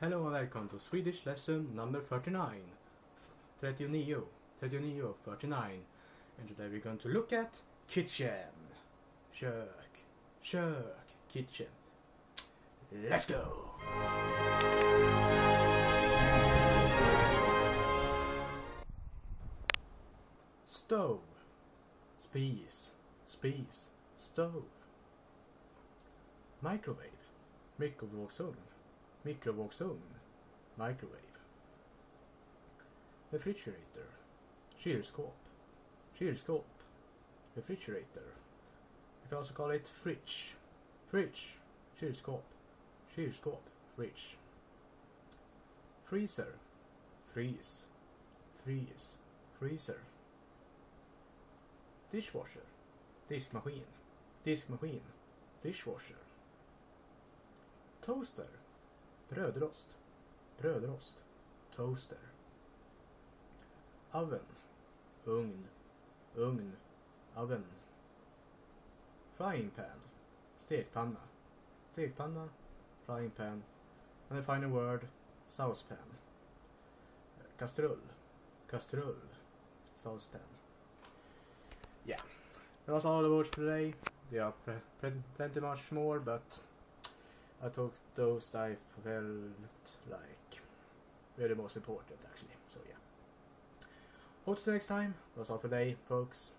Hello and welcome to Swedish lesson number 39. 39, 39, 39. And today we're going to look at kitchen. Kök, kök, kitchen. Let's go! Stove. Spis, spis, stove. Microwave. Mikrovågsugn. Mikrovågsugn. Microwave. Refrigerator. Kylskåp. Kylskåp. Refrigerator. Vi kan också kalla det fridge. Fridge. Kylskåp. Kylskåp. Fridge. Freezer. Freeze. Freeze. Freezer. Dishwasher. Diskmaskin. Diskmaskin. Dishwasher. Toaster. Brödrost. Brödrost. Toaster. Oven. Ugn. Ugn. Oven. Frying pan. Stekpanna. Stekpanna. Frying pan. And the final word. Saucepan. Kastrull. Kastrull. Saucepan. Yeah. That was all the words for today. There are plenty much more, but I took those I felt like the most important actually. So yeah. Hope to next time. That's all for today, folks.